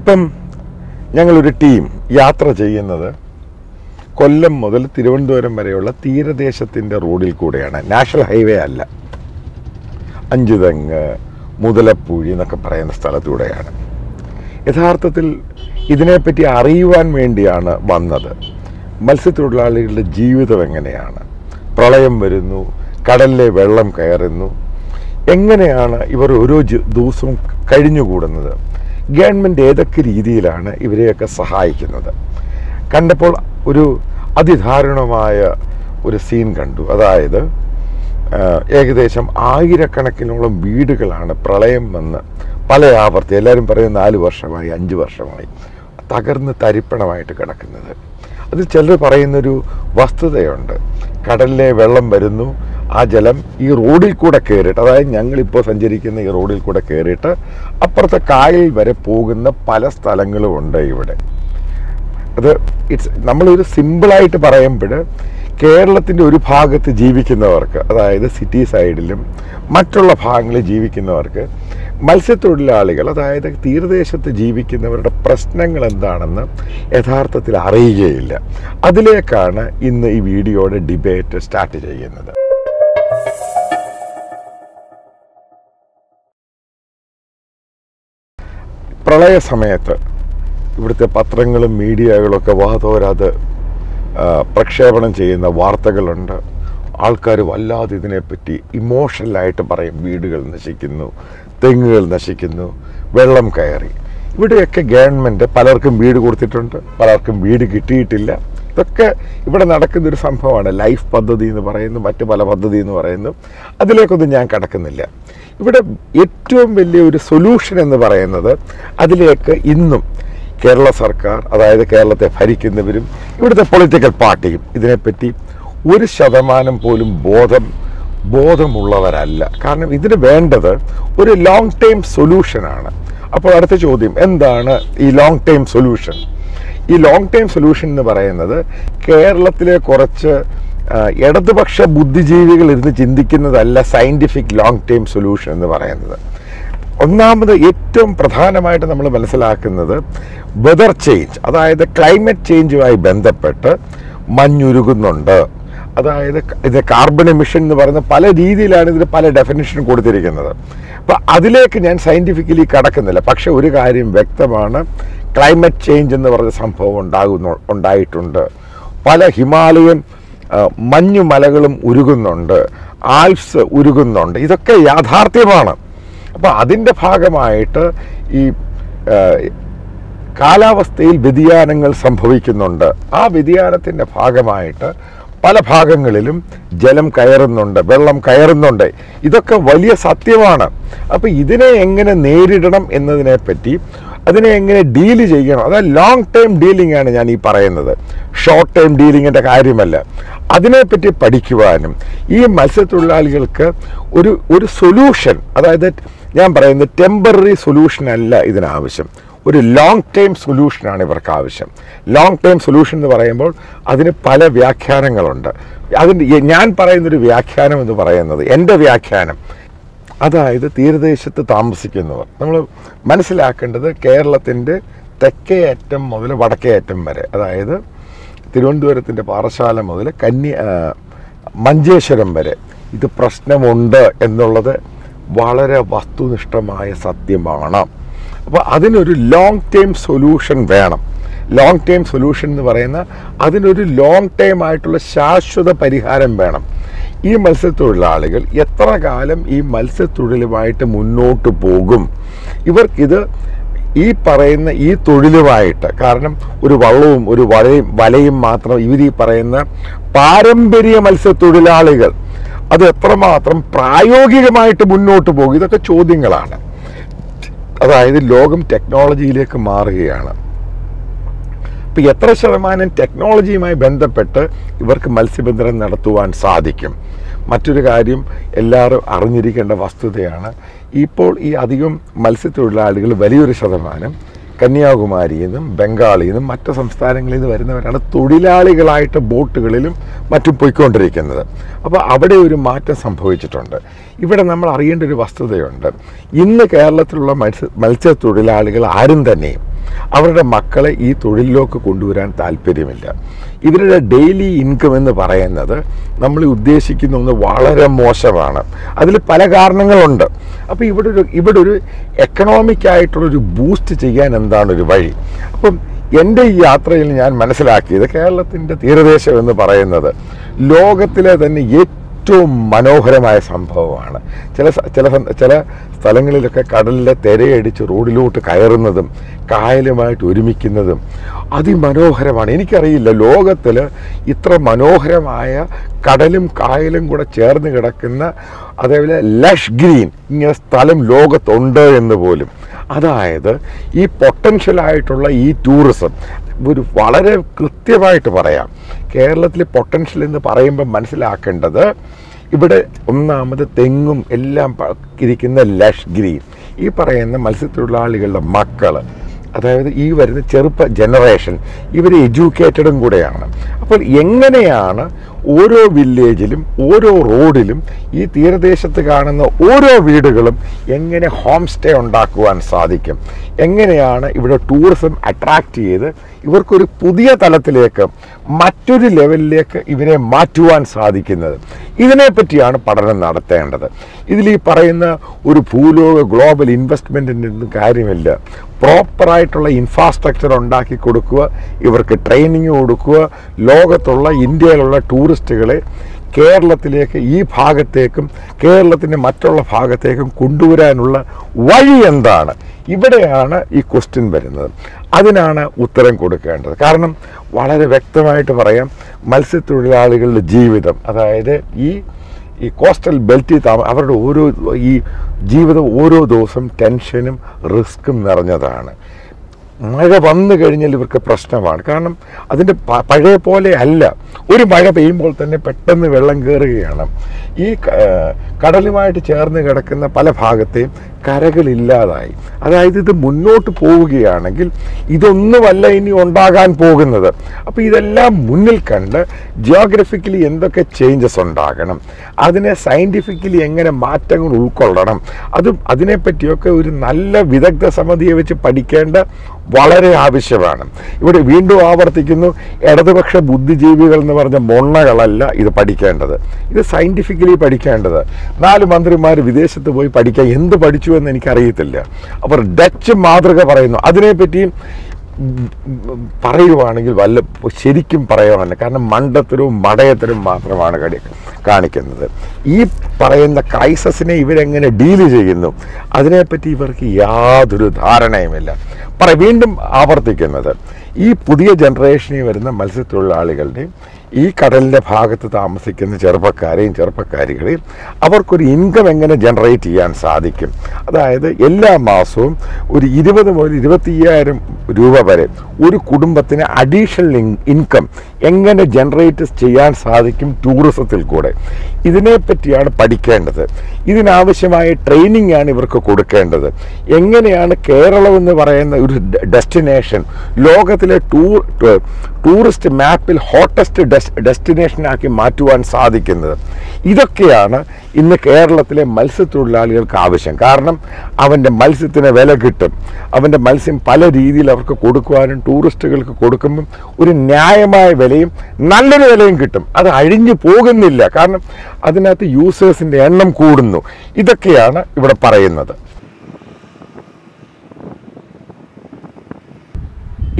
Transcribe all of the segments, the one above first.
ഇപ്പം ഞങ്ങളൊരു ടീം യാത്ര ചെയ്യുന്നത് കൊല്ലം മുതൽ തിരുവനന്തപുരം വരെയുള്ള തീരദേശത്തിന്റെ റോഡിൽ കൂടെയാണ്. നാഷണൽ ഹൈവേ അല്ല. അഞ്ചുതെങ്ങ് മുതലപ്പൂഴി എന്നൊക്കെ പറയുന്ന സ്ഥലത്തൂടെയാണ്. യഥാർത്ഥത്തിൽ ഇതിനെപ്പറ്റി അറിയുവാൻ വേണ്ടിയാണ് വന്നത്. മത്സ്യത്തൊഴിലാളികളുടെ ജീവിതം എങ്ങനെയാണ്? പ്രളയം വരുന്നു കടലിലെ വെള്ളം കയറുന്നു. എങ്ങനെയാണ് ഇവർ ഓരോ ദിവസവും കഴിഞ്ഞുകൂടുന്നത്? ഗവൺമെന്റ് ഏതൊക്കെ രീതിയിലാണ് ഇവരെയൊക്കെ സഹായിക്കുന്നത്? കണ്ടപ്പോൾ ഒരു അതിദാരുണമായ ഒരു സീൻ കണ്ടു. അതായത് ഏകദേശം ആയിരക്കണക്കിനോളം വീടുകളാണ് പ്രളയം വന്ന് പല ആവർത്തി എല്ലാവരും പറയും നാല് വർഷമായി അഞ്ച് വർഷമായി തകർന്ന് തരിപ്പണമായിട്ട് കിടക്കുന്നത്. അതിൽ ചിലർ പറയുന്നൊരു വസ്തുതയുണ്ട്. കടലിലെ വെള്ളം വരുന്നു ആ ജലം ഈ റോഡിൽ കൂടെ കയറിയിട്ട് അതായത് ഞങ്ങളിപ്പോൾ സഞ്ചരിക്കുന്ന ഈ റോഡിൽ കൂടെ കയറിയിട്ട് അപ്പുറത്തെ കായൽ വരെ പോകുന്ന പല സ്ഥലങ്ങളും ഉണ്ട് ഇവിടെ. അത് ഇറ്റ്സ് നമ്മളൊരു സിമ്പിളായിട്ട് പറയുമ്പോൾ കേരളത്തിന്റെ ഒരു ഭാഗത്ത് ജീവിക്കുന്നവർക്ക് അതായത് സിറ്റി സൈഡിലും മറ്റുള്ള ഭാഗങ്ങളിൽ ജീവിക്കുന്നവർക്ക് മത്സ്യത്തൊഴിലാളികൾ അതായത് തീരദേശത്ത് ജീവിക്കുന്നവരുടെ പ്രശ്നങ്ങൾ എന്താണെന്ന് യഥാർത്ഥത്തിൽ അറിയുകയില്ല. അതിലേക്കാണ് ഇന്ന് ഈ വീഡിയോയുടെ ഡിബേറ്റ് സ്റ്റാർട്ട് ചെയ്യുന്നത്. പ്രളയ സമയത്ത് ഇവിടുത്തെ പത്രങ്ങളും മീഡിയകളൊക്കെ വാതോരാതെ പ്രക്ഷേപണം ചെയ്യുന്ന വാർത്തകളുണ്ട്. ആൾക്കാർ വല്ലാതെ ഇതിനെപ്പറ്റി ഇമോഷണലായിട്ട് പറയും. വീടുകൾ നശിക്കുന്നു തെങ്ങുകൾ നശിക്കുന്നു വെള്ളം കയറി. ഇവിടെയൊക്കെ ഗവൺമെന്റ് പലർക്കും വീട് കൊടുത്തിട്ടുണ്ട്. പലർക്കും വീട് കിട്ടിയിട്ടില്ല. ഇതൊക്കെ ഇവിടെ നടക്കുന്ന ഒരു സംഭവമാണ്. ലൈഫ് പദ്ധതി എന്ന് പറയുന്നു മറ്റു പല പദ്ധതി എന്ന് പറയുന്നു. അതിലേക്കൊന്നും ഞാൻ കടക്കുന്നില്ല. ഇവിടെ ഏറ്റവും വലിയ ഒരു സൊല്യൂഷൻ എന്ന് പറയുന്നത് അതിലേക്ക് ഇന്നും കേരള സർക്കാർ അതായത് കേരളത്തെ ഭരിക്കുന്നവരും ഇവിടുത്തെ പൊളിറ്റിക്കൽ പാർട്ടിയും ഇതിനെപ്പറ്റി ഒരു ശതമാനം പോലും ബോധം ബോധമുള്ളവരല്ല. കാരണം ഇതിന് വേണ്ടത് ഒരു ലോങ് ടൈം സൊല്യൂഷനാണ് അപ്പോൾ അടുത്ത ചോദ്യം എന്താണ് ഈ ലോങ് ടൈം സൊല്യൂഷൻ ഈ ലോങ് ടൈം സൊല്യൂഷൻ എന്ന് പറയുന്നത് കേരളത്തിലെ കുറച്ച് ഇടതുപക്ഷ ബുദ്ധിജീവികൾ ഇരുന്ന് ചിന്തിക്കുന്നതല്ല സയന്റിഫിക് ലോങ് ടൈം സൊല്യൂഷൻ എന്ന് പറയുന്നത്. ഒന്നാമത് ഏറ്റവും പ്രധാനമായിട്ട് നമ്മൾ മനസ്സിലാക്കുന്നത് വെതർ ചേഞ്ച് അതായത് ക്ലൈമറ്റ് ചേഞ്ചുമായി ബന്ധപ്പെട്ട് മഞ്ഞുരുകുന്നുണ്ട്. അതായത് ഇത് കാർബൺ എമിഷൻ എന്ന് പറയുന്ന പല രീതിയിലാണ് ഇതിന് പല ഡെഫിനിഷൻ കൊടുത്തിരിക്കുന്നത്. അപ്പോൾ അതിലേക്ക് ഞാൻ സയന്റിഫിക്കലി കടക്കുന്നില്ല. പക്ഷെ ഒരു കാര്യം വ്യക്തമാണ് ക്ലൈമറ്റ് ചേഞ്ച് എന്ന് പറഞ്ഞ സംഭവം ഉണ്ടാകുന്നു ഉണ്ടായിട്ടുണ്ട്. പല ഹിമാലയൻ മഞ്ഞുമലകളും ഉരുകുന്നുണ്ട്. ആൽപ്സ് ഉരുകുന്നുണ്ട്. ഇതൊക്കെ യാഥാർത്ഥ്യമാണ്. അപ്പോൾ അതിന്റെ ഭാഗമായിട്ട് ഈ കാലാവസ്ഥയിൽ വ്യതിയാനങ്ങൾ സംഭവിക്കുന്നുണ്ട്. ആ വ്യതിയാനത്തിന്റെ ഭാഗമായിട്ട് പല ഭാഗങ്ങളിലും ജലം കയറുന്നുണ്ട് വെള്ളം കയറുന്നുണ്ട്. ഇതൊക്കെ വലിയ സത്യമാണ്. അപ്പോൾ ഇതിനെ എങ്ങനെ നേരിടണം എന്നതിനെപ്പറ്റി അതിനെ എങ്ങനെ ഡീൽ ചെയ്യണം? അതായത് ലോങ് ടൈം ഡീലിംഗ് ആണ് ഞാൻ ഈ പറയുന്നത്. ഷോർട്ട് ടൈം ഡീലിങ്ങിന്റെ കാര്യമല്ല. അതിനെപ്പറ്റി പഠിക്കുവാനും ഈ മത്സ്യത്തൊഴിലാളികൾക്ക് ഒരു ഒരു സൊല്യൂഷൻ അതായത് ഞാൻ പറയുന്നത് ടെമ്പററി സൊല്യൂഷൻ അല്ല ഇതിനാവശ്യം. ഒരു ലോങ് ടൈം സൊല്യൂഷനാണ് ഇവർക്ക് ആവശ്യം ലോങ് ടൈം സൊല്യൂഷൻ എന്ന് പറയുമ്പോൾ അതിന് പല വ്യാഖ്യാനങ്ങളുണ്ട്. അതിന്റെ ഞാൻ പറയുന്നൊരു വ്യാഖ്യാനം എന്ന് പറയുന്നത് എന്റെ വ്യാഖ്യാനം അതായത് തീരദേശത്ത് താമസിക്കുന്നവർ. നമ്മൾ മനസ്സിലാക്കേണ്ടത് കേരളത്തിന്റെ തെക്കേ അറ്റം മുതൽ വടക്കേ അറ്റം വരെ. അതായത് തിരുവനന്തപുരത്തിന്റെ പാറശാല മുതൽ കന്യ ആ, മഞ്ചേശ്വരം വരെ. ഇത് പ്രശ്നമുണ്ട് എന്നുള്ളത് വളരെ വസ്തുനിഷ്ഠമായ സത്യമാണ്. അപ്പോൾ അതിനൊരു ലോങ് ടൈം സൊല്യൂഷൻ വേണം. ലോങ് ടൈം സൊല്യൂഷൻ എന്ന് പറയുന്ന അതിനൊരു ലോങ് ടൈം ആയിട്ടുള്ള ശാശ്വത പരിഹാരം വേണം. ഈ മത്സ്യത്തൊഴിലാളികൾ എത്ര കാലം ഈ മത്സ്യത്തൊഴിലുമായിട്ട് മുന്നോട്ട് പോകും? ഇവർക്കിത് ഈ പറയുന്ന ഈ തൊഴിലുമായിട്ട് കാരണം ഒരു വള്ളവും ഒരു വലയും വലയും മാത്രം ഇവർ ഈ പറയുന്ന പാരമ്പര്യ മത്സ്യത്തൊഴിലാളികൾ അത് എത്രമാത്രം പ്രായോഗികമായിട്ട് മുന്നോട്ട് പോകും? ഇതൊക്കെ ചോദ്യങ്ങളാണ്. അതായത് ലോകം ടെക്നോളജിയിലേക്ക് മാറുകയാണ്. ഇപ്പം എത്ര ശതമാനം ടെക്നോളജിയുമായി ബന്ധപ്പെട്ട് ഇവർക്ക് മത്സ്യബന്ധനം നടത്തുവാൻ സാധിക്കും? മറ്റൊരു കാര്യം എല്ലാവരും അറിഞ്ഞിരിക്കേണ്ട വസ്തുതയാണ് ഇപ്പോൾ ഈ അധികം മത്സ്യത്തൊഴിലാളികൾ വലിയൊരു ശതമാനം കന്യാകുമാരിയിൽ നിന്നും ബംഗാളിൽ നിന്നും മറ്റ് സംസ്ഥാനങ്ങളിൽ നിന്ന് വരുന്നവരാണ് തൊഴിലാളികളായിട്ട് ബോട്ടുകളിലും മറ്റും പോയിക്കൊണ്ടിരിക്കുന്നത്. അപ്പോൾ അവിടെ ഒരു മാറ്റം സംഭവിച്ചിട്ടുണ്ട്. ഇവിടെ നമ്മൾ അറിയേണ്ട ഒരു വസ്തുതയുണ്ട്. ഇന്ന് കേരളത്തിലുള്ള മത്സ്യ മത്സ്യത്തൊഴിലാളികൾ ആരും തന്നെയും അവരുടെ മക്കളെ ഈ തൊഴിലിലേക്ക് കൊണ്ടുവരാൻ താല്പര്യമില്ല. ഇവരുടെ ഡെയിലി ഇൻകം എന്ന് പറയുന്നത് നമ്മൾ ഉദ്ദേശിക്കുന്ന ഒന്ന് വളരെ മോശമാണ്. അതിൽ പല കാരണങ്ങളുണ്ട്. അപ്പോൾ ഇവിടെ ഒരു ഇവിടെ ഒരു എക്കണോമിക്കായിട്ടുള്ളൊരു ബൂസ്റ്റ് ചെയ്യാൻ എന്താണ് ഒരു വഴി? അപ്പം എന്റെ ഈ യാത്രയിൽ ഞാൻ മനസ്സിലാക്കിയത് കേരളത്തിന്റെ തീരദേശം എന്ന് പറയുന്നത് ലോകത്തിലെ തന്നെ ഏറ്റവും മനോഹരമായ സംഭവമാണ്. ചില ചില ചില സ്ഥലങ്ങളിലൊക്കെ കടലിലെ തിരയടിച്ച് റോഡിലോട്ട് കയറുന്നതും കായലുമായിട്ട് ഒരുമിക്കുന്നതും അതിമനോഹരമാണ്. എനിക്കറിയില്ല ലോകത്തിൽ ഇത്ര മനോഹരമായ കടലും കായലും കൂടെ ചേർന്ന് കിടക്കുന്ന അതേപോലെ ലഷ് ഗ്രീൻ ഇങ്ങനെ സ്ഥലം ലോകത്തുണ്ട് എന്ന് പോലും. അതായത് ഈ പൊട്ടൻഷ്യലായിട്ടുള്ള ഈ ടൂറിസം ഒരു വളരെ കൃത്യമായിട്ട് പറയാം. കേരളത്തിലെ പൊട്ടൻഷ്യൽ എന്ന് പറയുമ്പോൾ മനസ്സിലാക്കേണ്ടത് ഇവിടെ ഒന്നാമത് തെങ്ങും എല്ലാം ഇരിക്കുന്ന ലഷ് ഗ്രീൻ ഈ പറയുന്ന മത്സ്യത്തൊഴിലാളികളുടെ മക്കൾ അതായത് ഈ വരുന്ന ചെറുപ്പ ജനറേഷൻ ഇവർ എഡ്യൂക്കേറ്റഡും കൂടെയാണ്. അപ്പോൾ എങ്ങനെയാണ് ഓരോ വില്ലേജിലും ഓരോ റോഡിലും ഈ തീരദേശത്ത് കാണുന്ന ഓരോ വീടുകളും എങ്ങനെ ഹോം സ്റ്റേ ഉണ്ടാക്കുവാൻ സാധിക്കും? എങ്ങനെയാണ് ഇവിടെ ടൂറിസം അട്രാക്റ്റ് ചെയ്ത് ഇവർക്കൊരു പുതിയ തലത്തിലേക്ക് മറ്റൊരു ലെവലിലേക്ക് ഇവരെ മാറ്റുവാൻ സാധിക്കുന്നത്. ഇതിനെപ്പറ്റിയാണ് പഠനം നടത്തേണ്ടത്. ഇതിൽ ഈ പറയുന്ന ഒരു ഭൂലോക ഗ്ലോബൽ ഇൻവെസ്റ്റ്മെന്റിന്റെ കാര്യമില്ല. പ്രോപ്പറായിട്ടുള്ള ഇൻഫ്രാസ്ട്രക്ചർ ഉണ്ടാക്കി കൊടുക്കുക ഇവർക്ക് ട്രെയിനിങ് കൊടുക്കുക ലോകത്തുള്ള ഇന്ത്യയിലുള്ള ടൂറിസ്റ്റുകളെ കേരളത്തിലേക്ക് ഈ ഭാഗത്തേക്കും കേരളത്തിന്റെ മറ്റുള്ള ഭാഗത്തേക്കും കൊണ്ടുവരാനുള്ള വഴി എന്താണ്? ഇവിടെയാണ് ഈ ക്വസ്റ്റ്യൻ വരുന്നത്. അതിനാണ് ഉത്തരം കൊടുക്കേണ്ടത്. കാരണം വളരെ വ്യക്തമായിട്ട് പറയാം മത്സ്യത്തൊഴിലാളികളുടെ ജീവിതം അതായത് ഈ ഈ കോസ്റ്റൽ ബെൽറ്റിൽ താമ അവരുടെ ഓരോ ഈ ജീവിതം ഓരോ ദിവസം ടെൻഷനും റിസ്ക്കും നിറഞ്ഞതാണ്. മഴ വന്നു കഴിഞ്ഞാൽ ഇവർക്ക് പ്രശ്നമാണ്. കാരണം അതിന്റെ പഴയ പോലെ അല്ല. ഒരു മഴ പെയ്യുമ്പോൾ തന്നെ പെട്ടെന്ന് വെള്ളം കയറുകയാണ് ഈ കടലുമായിട്ട് ചേർന്ന് കിടക്കുന്ന പല ഭാഗത്തെയും കരകളില്ലാതായി അതായത് ഇത് മുന്നോട്ട് പോവുകയാണെങ്കിൽ ഇതൊന്നുമല്ല ഇനി ഉണ്ടാകാൻ പോകുന്നത്. അപ്പോൾ ഇതെല്ലാം മുന്നിൽ കണ്ട് ജിയോഗ്രഫിക്കലി എന്തൊക്കെ ചേഞ്ചസ് ഉണ്ടാകണം? അതിനെ സയന്റിഫിക്കലി എങ്ങനെ മാറ്റങ്ങൾ ഉൾക്കൊള്ളണം? അതും അതിനെപ്പറ്റിയൊക്കെ ഒരു നല്ല വിദഗ്ധ സമിതിയെ വെച്ച് പഠിക്കേണ്ട വളരെ ആവശ്യമാണ്. ഇവിടെ വീണ്ടും ആവർത്തിക്കുന്നു ഇടതുപക്ഷ ബുദ്ധിജീവികൾ എന്ന് പറഞ്ഞ മൊണ്ണകളല്ല ഇത് പഠിക്കേണ്ടത്. ഇത് സയന്റിഫിക്കലി പഠിക്കേണ്ടത്. നാല് മന്ത്രിമാർ വിദേശത്ത് പോയി പഠിക്കാൻ എന്ത് പഠിച്ചു എന്ന് എനിക്കറിയത്തില്ല. അവർ ഡച്ച് മാതൃക പറയുന്നു. അതിനെപ്പറ്റിയും പറയുവാണെങ്കിൽ വല്ല ശരിക്കും പറയാൻ കാരണം മണ്ടത്തരവും മടയത്തരവും മാത്രമാണ് കാണിക്കുന്നത്. ഈ പറയുന്ന ക്രൈസസിനെ ഇവരെങ്ങനെ ഡീൽ ചെയ്യുന്നു? അതിനെപ്പറ്റി ഇവർക്ക് യാതൊരു ധാരണയുമില്ല. പറ വീണ്ടും ആവർത്തിക്കുന്നത്. ഈ പുതിയ ജനറേഷനിൽ വരുന്ന മത്സ്യത്തൊഴിലാളികളുടെയും ഈ കടലിന്റെ ഭാഗത്ത് താമസിക്കുന്ന ചെറുപ്പക്കാരെയും ചെറുപ്പക്കാരികളെയും അവർക്കൊരു ഇൻകം എങ്ങനെ ജനറേറ്റ് ചെയ്യാൻ സാധിക്കും? അതായത് എല്ലാ മാസവും ഒരു ഇരുപത് മുതൽ ഇരുപത്തിയ്യായിരം രൂപ വരെ ഒരു കുടുംബത്തിന് അഡീഷണൽ ഇൻകം എങ്ങനെ ജനറേറ്റ് ചെയ്യാൻ സാധിക്കും ടൂറിസത്തിൽ കൂടെ. ഇതിനെപ്പറ്റിയാണ് പഠിക്കേണ്ടത്. ഇതിനാവശ്യമായ ട്രെയിനിങ് ആണ് ഇവർക്ക് കൊടുക്കേണ്ടത്. എങ്ങനെയാണ് കേരളം എന്ന് പറയുന്ന ഒരു ഡെസ്റ്റിനേഷൻ ലോകത്തിലെ ടൂർ ടൂറിസ്റ്റ് മാപ്പിൽ ഹോട്ടസ്റ്റ് ഡെസ്റ്റിനേഷനാക്കി മാറ്റുവാൻ സാധിക്കുന്നത്. ഇതൊക്കെയാണ് ഇന്ന് കേരളത്തിലെ മത്സ്യത്തൊഴിലാളികൾക്ക് ആവശ്യം. കാരണം അവന്റെ മത്സ്യത്തിന് വില കിട്ടും. അവന്റെ മത്സ്യം പല രീതിയിൽ അവർക്ക് കൊടുക്കുവാനും ടൂറിസ്റ്റുകൾക്ക് കൊടുക്കുമ്പം ഒരു ന്യായമായ വിലയും നല്ലൊരു വിലയും കിട്ടും. അത് അഴിഞ്ഞു പോകുന്നില്ല. കാരണം അതിനകത്ത് യൂസേഴ്സിന്റെ എണ്ണം കൂടുന്നു. ഇതൊക്കെയാണ് ഇവിടെ പറയുന്നത്.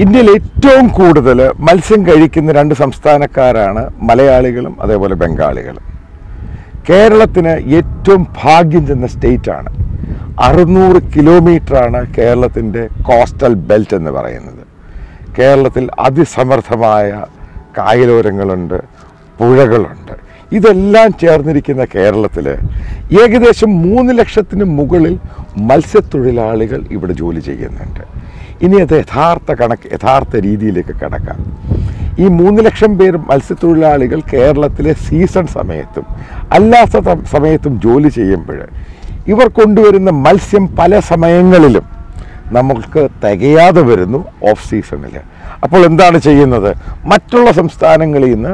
ഇന്ത്യയിൽ ഏറ്റവും കൂടുതൽ മത്സ്യം കഴിക്കുന്ന രണ്ട് സംസ്ഥാനക്കാരാണ് മലയാളികളും അതേപോലെ ബംഗാളികളും. കേരളത്തിന് ഏറ്റവും ഭാഗ്യം ചെന്ന സ്റ്റേറ്റാണ്. അറുന്നൂറ് കിലോമീറ്ററാണ് കേരളത്തിന്റെ കോസ്റ്റൽ ബെൽറ്റ് എന്ന് പറയുന്നത്. കേരളത്തിൽ അതിസമർത്ഥമായ കായലോരങ്ങളുണ്ട് പുഴകളുണ്ട്. ഇതെല്ലാം ചേർന്നിരിക്കുന്ന കേരളത്തിൽ ഏകദേശം മൂന്ന് ലക്ഷത്തിന് മുകളിൽ മത്സ്യത്തൊഴിലാളികൾ ഇവിടെ ജോലി ചെയ്യുന്നുണ്ട്. ഇനി അത് യഥാർത്ഥ കണക്ക് യഥാർത്ഥ രീതിയിലേക്ക് കടക്കാം. ഈ മൂന്ന് ലക്ഷം പേർ മത്സ്യത്തൊഴിലാളികൾ കേരളത്തിലെ സീസൺ സമയത്തും അല്ലാത്ത സമയത്തും ജോലി ചെയ്യുമ്പോൾ ഇവർ കൊണ്ടുവരുന്ന മത്സ്യം പല സമയങ്ങളിലും നമുക്ക് തികയാതെ വരുന്നു ഓഫ് സീസണിൽ. അപ്പോൾ എന്താണ് ചെയ്യുന്നത്? മറ്റുള്ള സംസ്ഥാനങ്ങളിൽ നിന്ന്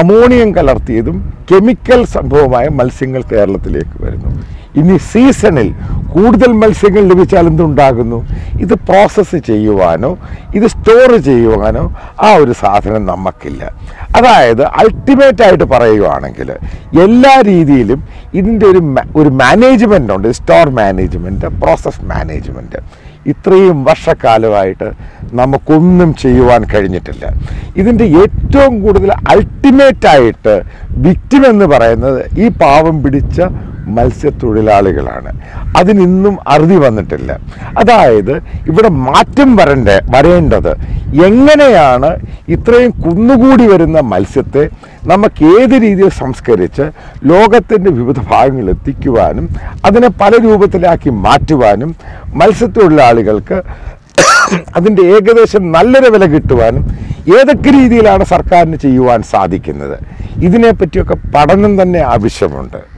അമോണിയം കലർത്തിയതും കെമിക്കൽ സംഭവമായ മത്സ്യങ്ങൾ കേരളത്തിലേക്ക് വരുന്നു. ഇനി സീസണിൽ കൂടുതൽ മത്സ്യങ്ങൾ ലഭിച്ചാൽ എന്തുണ്ടാകുന്നു? ഇത് പ്രോസസ്സ് ചെയ്യുവാനോ ഇത് സ്റ്റോർ ചെയ്യുവാനോ ആ ഒരു സാധനം നമുക്കില്ല അതായത് അൾട്ടിമേറ്റായിട്ട് പറയുവാണെങ്കിൽ എല്ലാ രീതിയിലും ഇതിന്റെ ഒരു ഒരു മാനേജ്മെന്റ് ഉണ്ട് സ്റ്റോർ മാനേജ്മെന്റ് പ്രോസസ് മാനേജ്മെന്റ് ഇത്രയും വർഷക്കാലമായിട്ട് നമുക്കൊന്നും ചെയ്യുവാൻ കഴിഞ്ഞിട്ടില്ല. ഇതിന്റെ ഏറ്റവും കൂടുതൽ അൾട്ടിമേറ്റായിട്ട് വിക്റ്റിം എന്ന് പറയുന്നത് ഈ പാവം പിടിച്ച മത്സ്യത്തൊഴിലാളികളാണ്. അതിനിന്നും അറുതി വന്നിട്ടില്ല. അതായത് ഇവിടെ മാറ്റം വരണ്ട വരേണ്ടത് എങ്ങനെയാണ് ഇത്രയും കുന്നുകൂടി വരുന്ന മത്സ്യത്തെ നമുക്ക് ഏത് രീതിയിൽ സംസ്കരിച്ച് ലോകത്തിന്റെ വിവിധ ഭാഗങ്ങളിൽ എത്തിക്കുവാനും അതിനെ പല രൂപത്തിലാക്കി മാറ്റുവാനും മത്സ്യത്തൊഴിലാളികൾക്ക് അതിന്റെ ഏകദേശം നല്ലൊരു വില കിട്ടുവാനും ഏതൊക്കെ രീതിയിലാണ് സർക്കാരിന് ചെയ്യുവാൻ സാധിക്കുന്നത്? ഇതിനെപ്പറ്റിയൊക്കെ പഠനം തന്നെ ആവശ്യമുണ്ട്.